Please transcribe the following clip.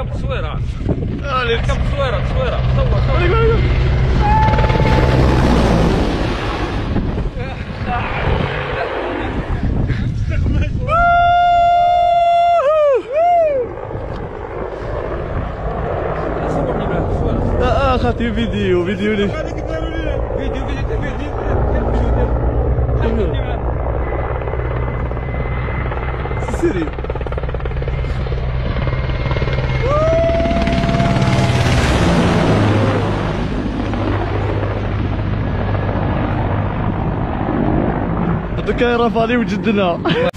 ركب تصويره ركب تصويره تصويره صور صور خاطي فيديو فيديو لي فيديو فيديو فيديو فيديو. أيوة. فيديو فيديو هذوك رافالي وجدنا.